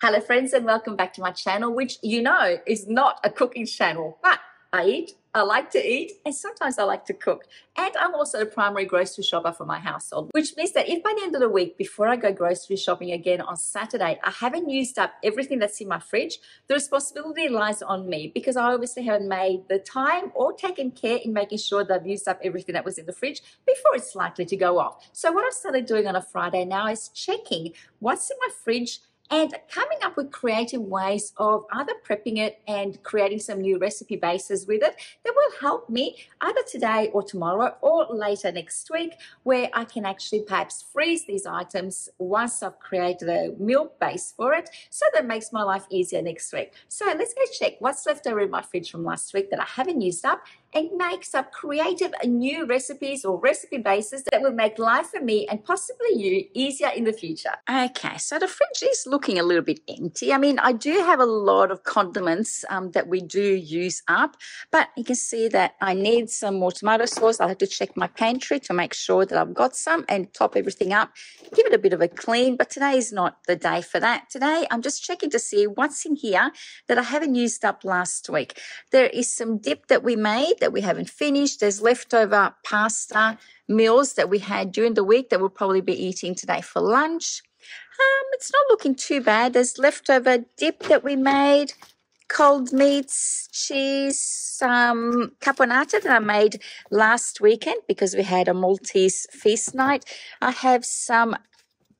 Hello, friends, and welcome back to my channel, which you know is not a cooking channel, but I eat, I like to eat, and sometimes I like to cook. And I'm also a primary grocery shopper for my household, which means that if by the end of the week, before I go grocery shopping again on Saturday, I haven't used up everything that's in my fridge, the responsibility lies on me because I obviously haven't made the time or taken care in making sure that I've used up everything that was in the fridge before it's likely to go off. So, what I've started doing on a Friday now is checking what's in my fridge and coming up with creative ways of either prepping it and creating some new recipe bases with it that will help me either today or tomorrow or later next week where I can actually perhaps freeze these items once I've created a meal base for it so that makes my life easier next week. So let's go check what's left over in my fridge from last week that I haven't used up and makes up creative new recipes or recipe bases that will make life for me and possibly you easier in the future. Okay, so the fridge is looking a little bit empty. I mean, I do have a lot of condiments um, that we do use up, but you can see that I need some more tomato sauce. I'll have to check my pantry to make sure that I've got some and top everything up, give it a bit of a clean, but today is not the day for that. Today, I'm just checking to see what's in here that I haven't used up last week. There is some dip that we made that we haven't finished. There's leftover pasta meals that we had during the week that we'll probably be eating today for lunch. Um, it's not looking too bad. There's leftover dip that we made, cold meats, cheese, some caponata that I made last weekend because we had a Maltese feast night. I have some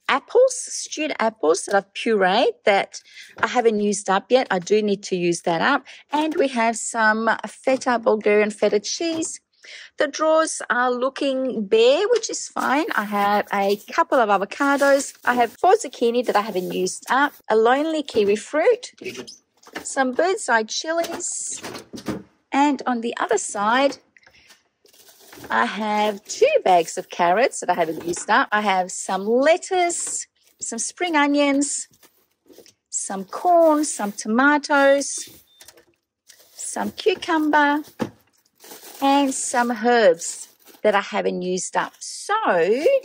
apples, stewed apples that I've pureed that I haven't used up yet. I do need to use that up. And we have some feta, Bulgarian feta cheese. The drawers are looking bare, which is fine. I have a couple of avocados. I have four zucchini that I haven't used up, a lonely kiwi fruit, some bird's eye chilies, and on the other side, I have two bags of carrots that I haven't used up. I have some lettuce, some spring onions, some corn, some tomatoes, some cucumber, and some herbs that I haven't used up. So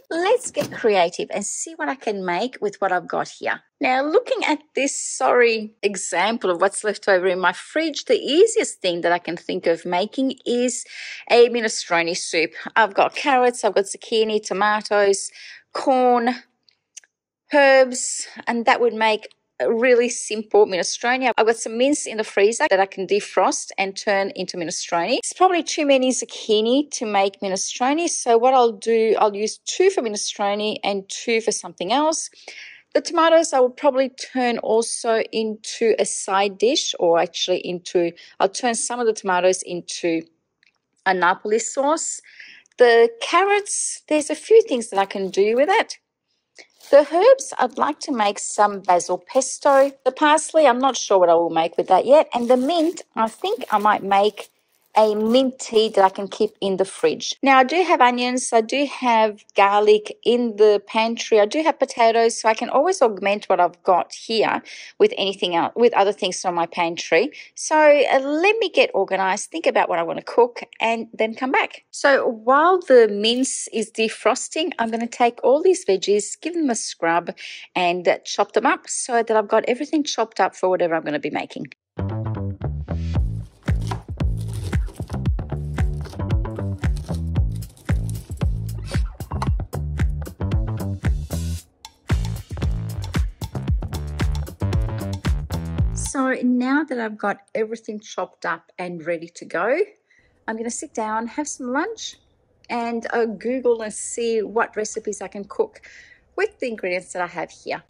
let's get creative and see what I can make with what I've got here. Now, looking at this sorry example of what's left over in my fridge, the easiest thing that I can think of making is a minestrone soup. I've got carrots, I've got zucchini, tomatoes, corn, herbs, and that would make really simple minestrone. I've got some mince in the freezer that I can defrost and turn into minestrone. It's probably too many zucchini to make minestrone. So what I'll do, I'll use two for minestrone and two for something else. The tomatoes I will probably turn also into a side dish or actually into, I'll turn some of the tomatoes into a Napoli sauce. The carrots, there's a few things that I can do with it. The herbs, I'd like to make some basil pesto. The parsley, I'm not sure what I will make with that yet. And the mint, I think I might make a mint tea that I can keep in the fridge. Now, I do have onions, I do have garlic in the pantry, I do have potatoes, so I can always augment what I've got here with anything else, with other things from my pantry. So uh, let me get organized, think about what I want to cook, and then come back. So while the mince is defrosting, I'm going to take all these veggies, give them a scrub, and chop them up so that I've got everything chopped up for whatever I'm going to be making. So now that I've got everything chopped up and ready to go, I'm going to sit down, have some lunch, and uh, Google and see what recipes I can cook with the ingredients that I have here.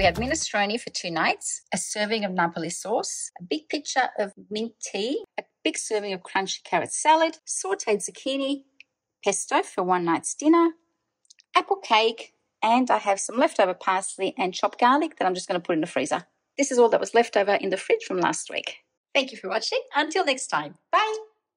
We have minestrone for two nights, a serving of Napoli sauce, a big pitcher of mint tea, a big serving of crunchy carrot salad, sauteed zucchini, pesto for one night's dinner, apple cake, and I have some leftover parsley and chopped garlic that I'm just going to put in the freezer. This is all that was left over in the fridge from last week. Thank you for watching. Until next time. Bye.